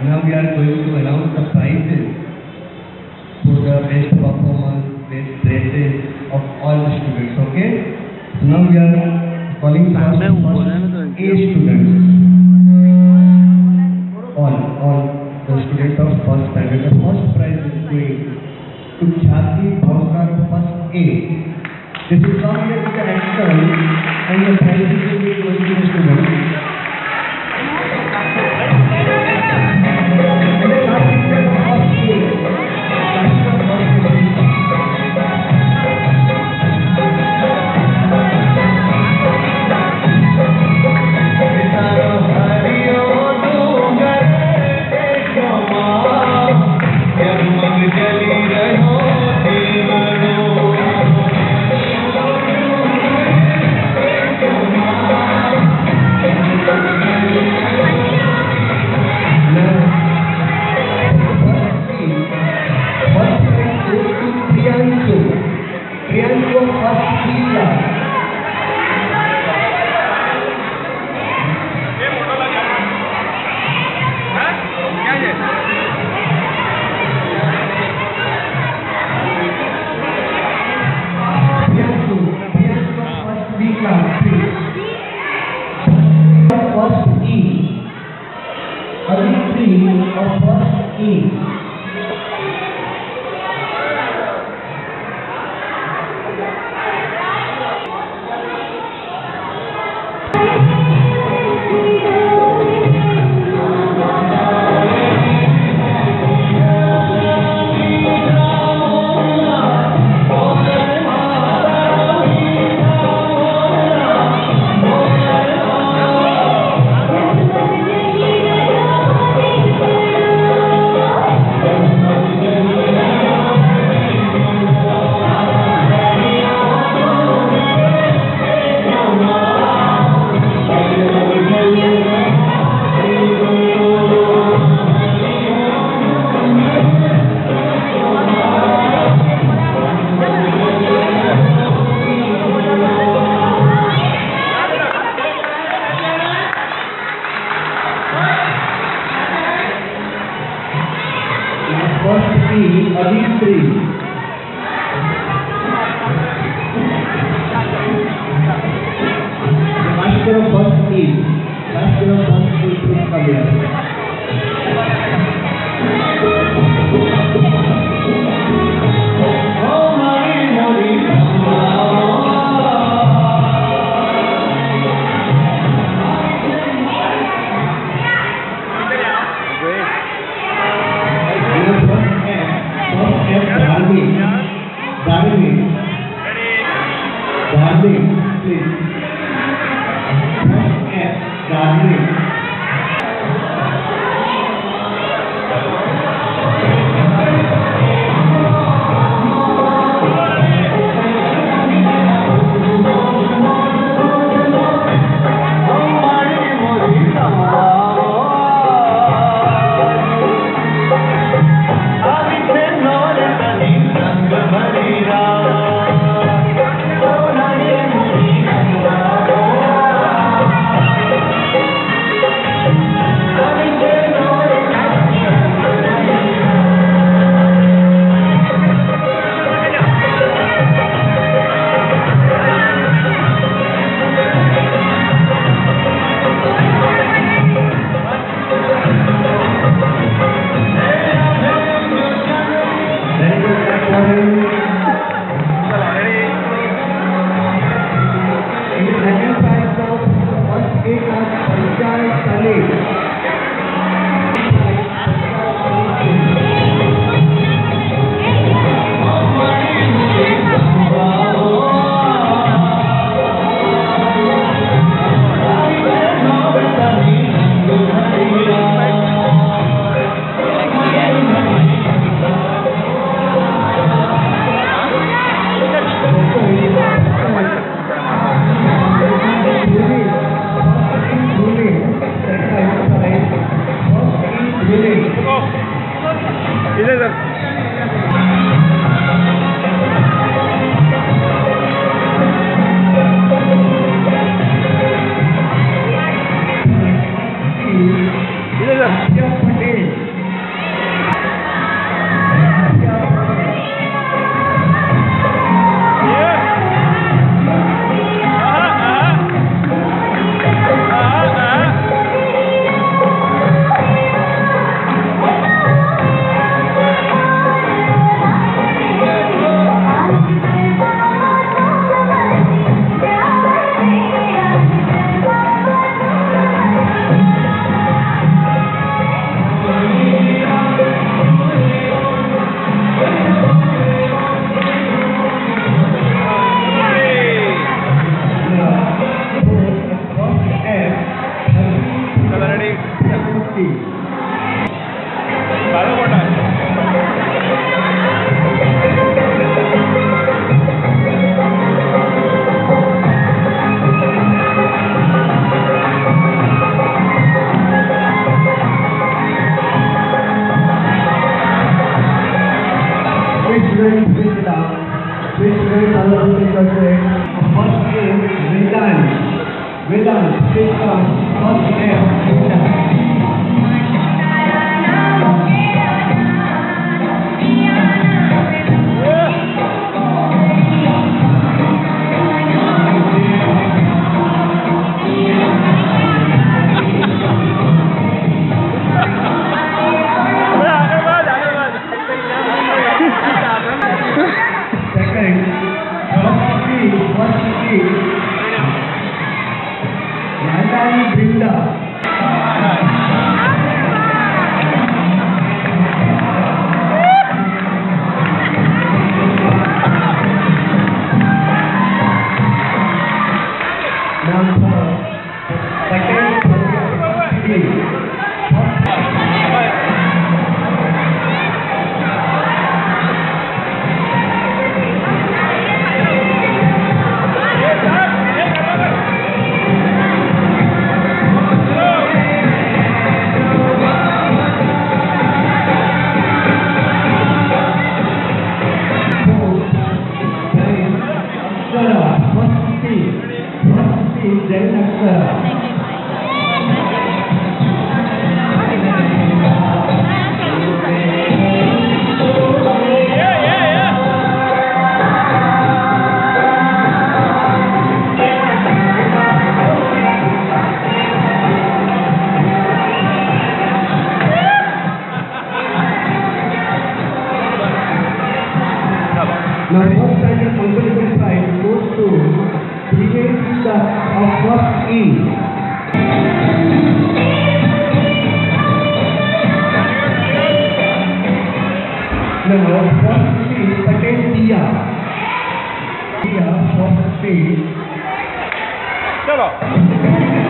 Now we are going to announce the prizes for the best performance, best dresses of all the students. Okay? So now we are calling for है तो A students. All, all the students of first standard. The first prize is going to Jyati Bhavkar first A. This is here the action and the prize is need পাচ্ছি Nampak saja menggunakan kain musuh Bila kita awas ini Nampak saja pakai dia Dia awas ini Jalan